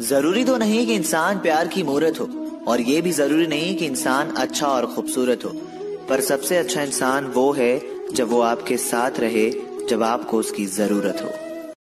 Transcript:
ज़रूरी तो नहीं कि इंसान प्यार की मूर्त हो, और ये भी ज़रूरी नहीं कि इंसान अच्छा और खूबसूरत हो। पर सबसे अच्छा इंसान वो है जब वो आपके साथ रहे, जब आपको उसकी ज़रूरत हो।